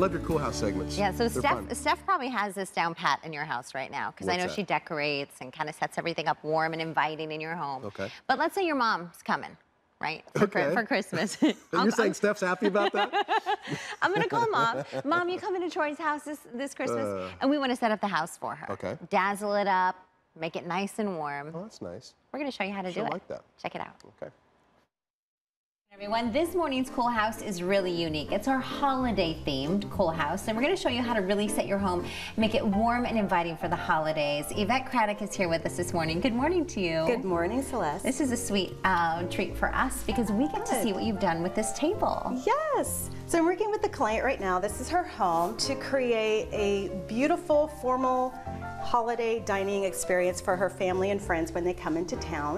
love your cool house segments. Yeah, so They're Steph, fun. Steph probably has this down pat in your house right now because I know that? she decorates and kind of sets everything up warm and inviting in your home. Okay. But let's say your mom's coming, right? For, Okay. for Christmas. You're saying Steph's happy about that? I'm gonna call mom. Mom, you coming to Troy's house this, this Christmas? Uh. and we want to set up the house for her. Okay. Dazzle it up, make it nice and warm. oh, that's nice. We're gonna show you how to She'll do it. like that. Check it out. Okay. Everyone, this morning's Cool House is really unique. It's our holiday themed Cool House, and we're going to show you how to really set your home, make it warm and inviting for the holidays. Yvette Craddock is here with us this morning. Good morning to you. Good morning, Syleste. This is a sweet uh, treat for us because we get to see what you've done with this table. Yes. So I'm working with the client right now. This is her home to create a beautiful, formal holiday dining experience for her family and friends when they come into town.